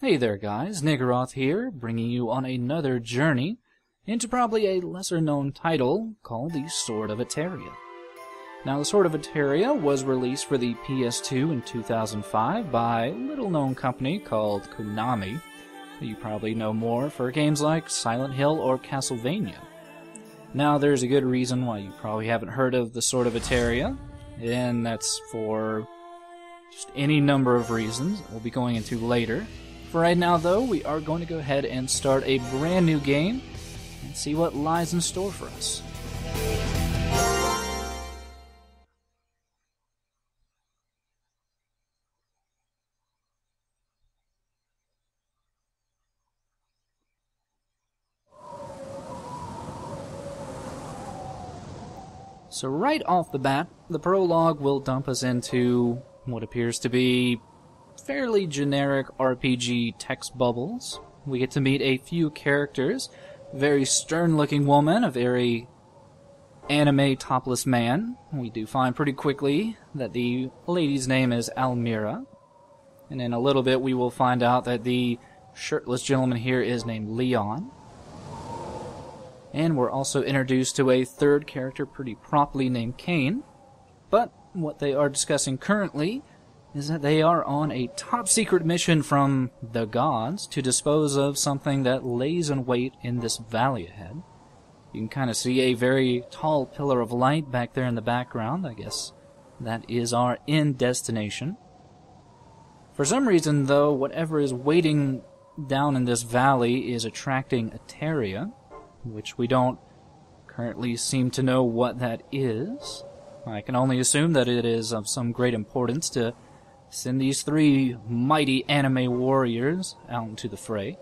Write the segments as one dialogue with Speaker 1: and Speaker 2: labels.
Speaker 1: Hey there, guys. Niggeroth here, bringing you on another journey into probably a lesser known title called The Sword of Etheria. Now, The Sword of Etheria was released for the PS2 in 2005 by a little known company called Konami. You probably know more for games like Silent Hill or Castlevania. Now, there's a good reason why you probably haven't heard of The Sword of Etheria, and that's for just any number of reasons we'll be going into later. For right now, though, we are going to go ahead and start a brand new game and see what lies in store for us. So, right off the bat, the prologue will dump us into what appears to be fairly generic RPG text bubbles. We get to meet a few characters. Very stern looking woman, a very anime topless man. We do find pretty quickly that the lady's name is Almira. And in a little bit, we will find out that the shirtless gentleman here is named Leon. And we're also introduced to a third character pretty promptly named Kain. But what they are discussing currently is that they are on a top secret mission from the gods to dispose of something that lays in wait in this valley ahead. You can kind of see a very tall pillar of light back there in the background. I guess that is our end destination. For some reason, though, whatever is waiting down in this valley is attracting Etheria, which we don't currently seem to know what that is. I can only assume that it is of some great importance to send these three mighty anime warriors out into the fray.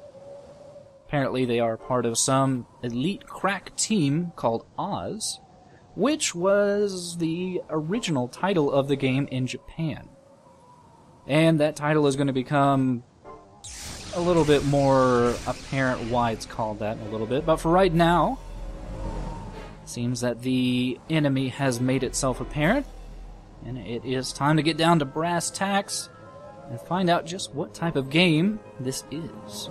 Speaker 1: Apparently, they are part of some elite crack team called Oz, which was the original title of the game in Japan. And that title is going to become a little bit more apparent why it's called that in a little bit. But for right now, seems that the enemy has made itself apparent, and it is time to get down to brass tacks and find out just what type of game this is.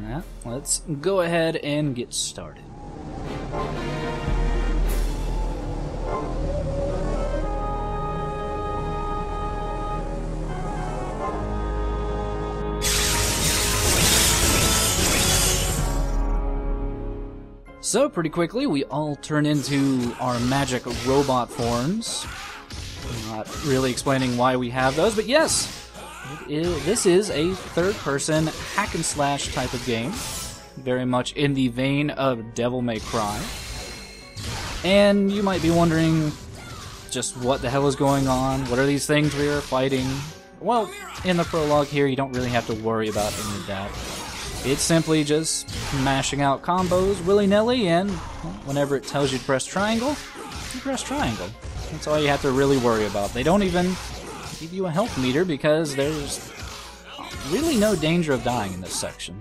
Speaker 1: Now, let's go ahead and get started. So, pretty quickly, we all turn into our magic robot forms. Not really explaining why we have those, but yes, this is a third person hack and slash type of game. Very much in the vein of Devil May Cry. And you might be wondering just what the hell is going on? What are these things we are fighting? Well, in the prologue here, you don't really have to worry about any of that. It's simply just mashing out combos willy nilly, and whenever it tells you to press triangle, you press triangle. That's all you have to really worry about. They don't even give you a health meter because there's really no danger of dying in this section.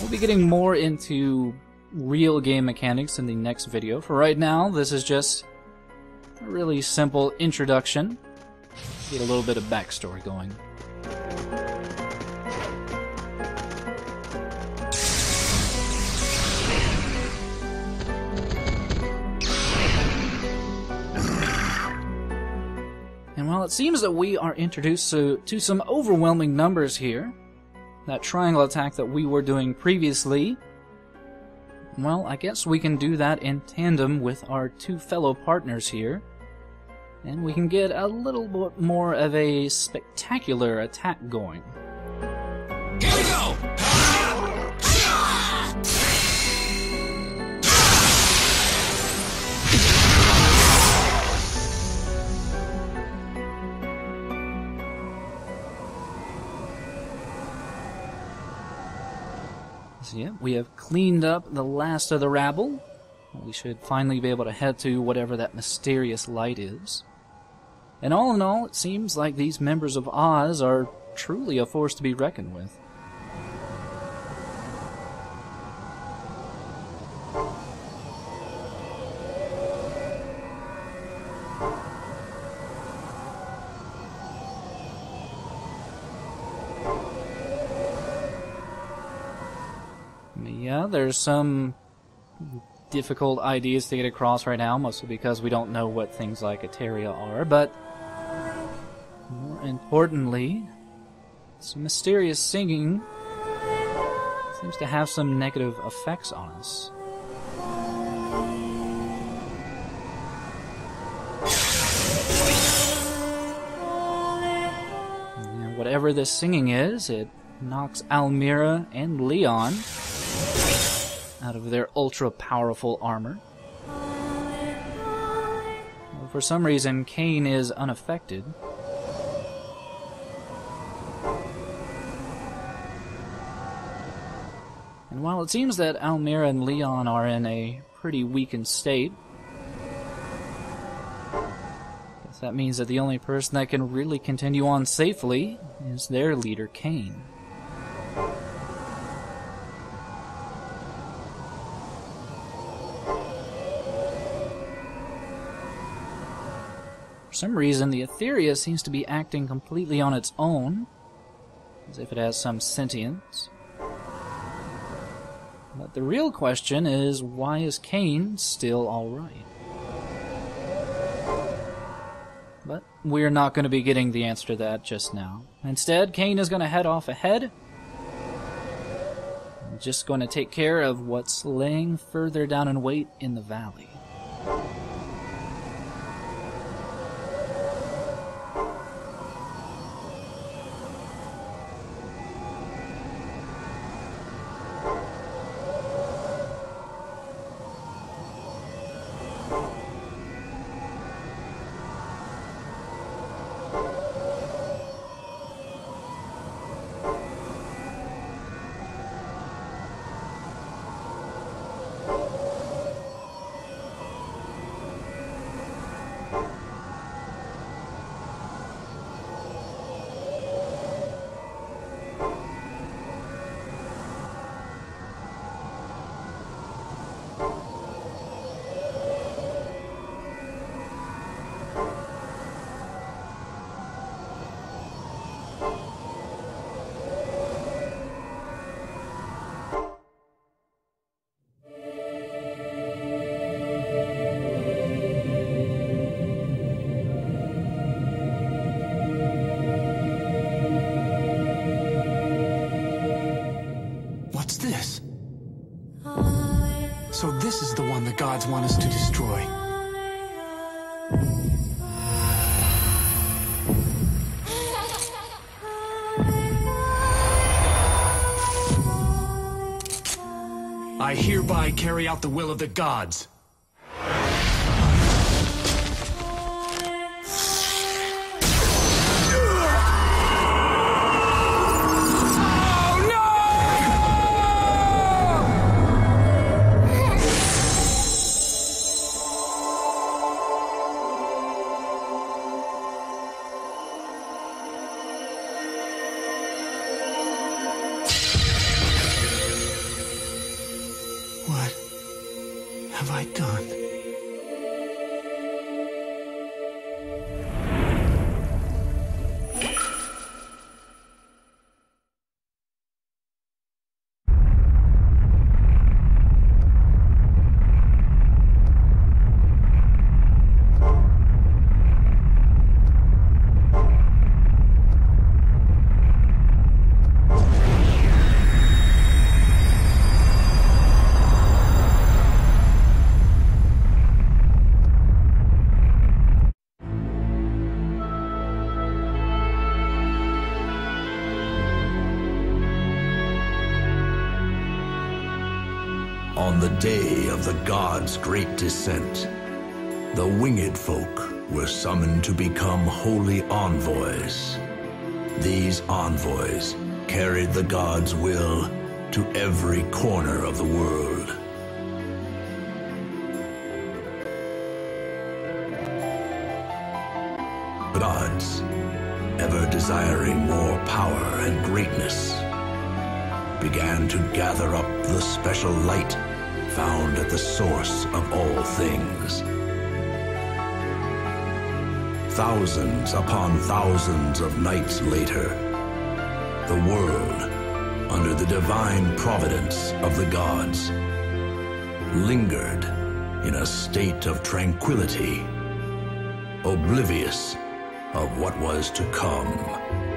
Speaker 1: We'll be getting more into real game mechanics in the next video. For right now, this is just really simple introduction. Get a little bit of backstory going. And while it seems that we are introduced to, to some overwhelming numbers here, that triangle attack that we were doing previously well, I guess we can do that in tandem with our two fellow partners here. And we can get a little bit more of a spectacular attack going. Yeah, we have cleaned up the last of the rabble. We should finally be able to head to whatever that mysterious light is. And all in all, it seems like these members of Oz are truly a force to be reckoned with. Yeah, there's some difficult ideas to get across right now, mostly because we don't know what things like Etheria are, but importantly, some mysterious singing seems to have some negative effects on us. And whatever this singing is, it knocks Almira and Leon out of their ultra powerful armor. For some reason, Kain is unaffected. And while it seems that Almira and Leon are in a pretty weakened state, guess that means that the only person that can really continue on safely is their leader, Kain. For some reason, the Etheria seems to be acting completely on its own, as if it has some sentience. But the real question is why is Kain still alright? But we're not going to be getting the answer to that just now. Instead, Kain is going to head off ahead. Just going to take care of what's laying further down in wait in the valley.
Speaker 2: So this is the one the gods want us to destroy. I hereby carry out the will of the gods. Have I done?
Speaker 3: On the day of the gods' great descent, the winged folk were summoned to become holy envoys. These envoys carried the gods' will to every corner of the world. Gods ever desiring more power and greatness, began to gather up the special light found at the source of all things. Thousands upon thousands of nights later, the world, under the divine providence of the gods, lingered in a state of tranquility, oblivious of what was to come.